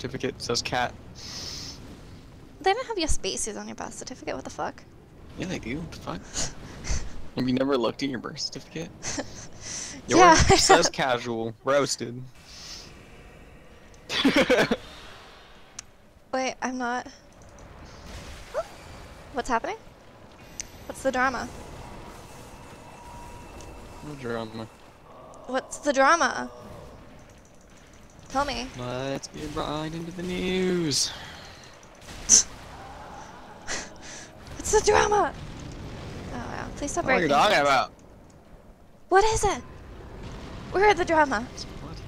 certificate says cat. They don't have your species on your birth certificate. What the fuck? Yeah, they do. What the fuck? Have you never looked at your birth certificate? Yeah, Yours says casual. Roasted. Wait, I'm not. What's happening? What's the drama? No drama. What's the drama? Tell me. Let's get right into the news. What's the drama? Oh wow! Please stop What are you talking about? What is it? Where are the drama? What?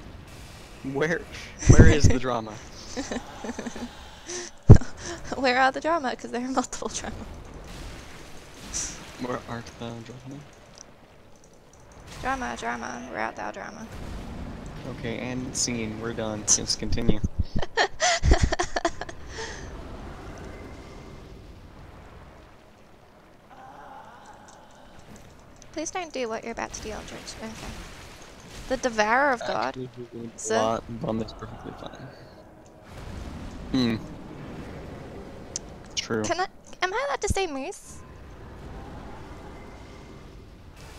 Where, where is the drama? Where are the drama? Because there are multiple drama. Where art thou, drama? Drama, drama. Where art thou, drama? Okay, and scene. We're done. Let's continue. Please don't do what you're about to do, Aldrich. Okay. The Devourer of God. So- Bum is perfectly fine. Hmm. True. Can I? Am I allowed to say moose?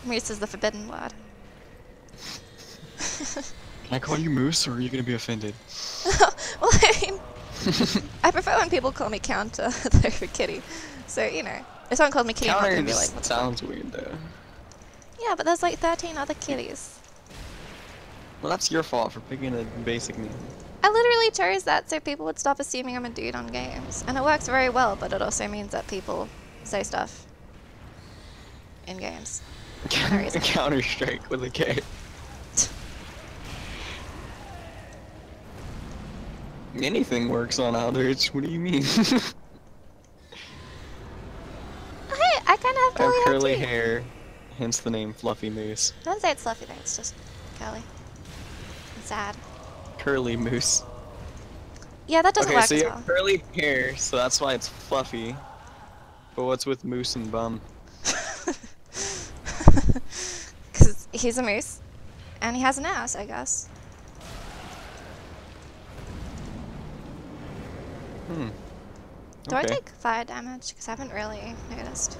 Moose is the forbidden word. Can I call you Moose, or are you gonna be offended? well, I mean, I prefer when people call me Kounter over Kitty. So you know, if someone called me Kitty, I'm gonna be like, what sounds weird though. Yeah, but there's like 13 other kitties. Well, that's your fault for picking a basic name. I literally chose that so people would stop assuming I'm a dude on games. And it works very well, but it also means that people say stuff in games. Counter Strike with a K. Anything works on Aldrich. What do you mean? I, I kind of have I have curly, curly hair. hair, hence the name Fluffy Moose. Don't say it's fluffy though, it's just curly. It's sad. Curly Moose. Yeah, that doesn't okay, work so you well. have curly hair, so that's why it's fluffy. But what's with Moose and Bum? Because he's a moose. And he has an ass, I guess. Hmm. Do I take fire damage? Because I haven't really noticed.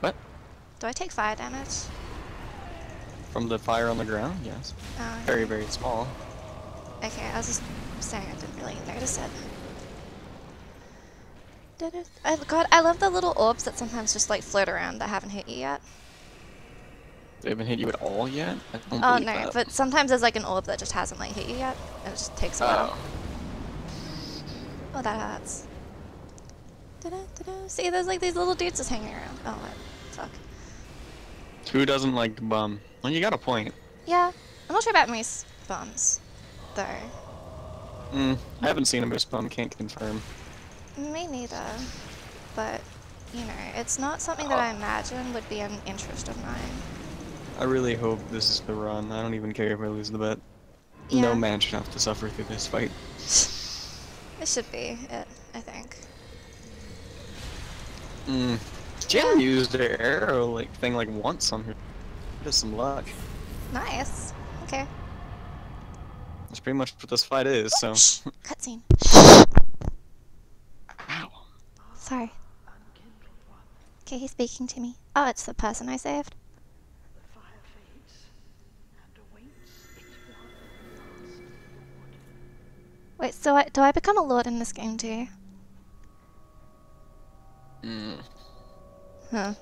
What? Do I take fire damage? From the fire on the ground? Yes. Oh, Very, very small. Okay, I was just saying I didn't really notice it. Did it? I, God, I love the little orbs that sometimes just like float around that haven't hit you yet. They haven't hit you at all yet? I don't Oh no, that. but sometimes there's like an orb that just hasn't like hit you yet, and it just takes a while. Oh. Oh, that hurts. Da-da, da-da. See, there's like these little dudes just hanging around. Oh, what? Fuck. Who doesn't like Bum? Well, you got a point. Yeah, I'm not sure about moose bums, though. Mm, I haven't seen a Moose Bum, can't confirm. Me neither. But, you know, it's not something that I Uh. imagine would be an interest of mine. I really hope this is the run. I don't even care if I lose the bet. Yeah. No man should have to suffer through this fight. It should be it, I think. Mm. Jim used their arrow like thing like once on her. Just some luck. Nice. Okay. That's pretty much what this fight is, so. Cutscene. Ow. Sorry. Okay, he's speaking to me. Oh, it's the person I saved. Wait, so I, do I become a lord in this game too? Mm. Huh.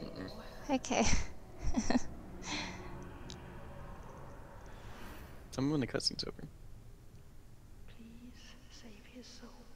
Mm -mm. Okay. Tell me when the cutscene's over. Please save his soul.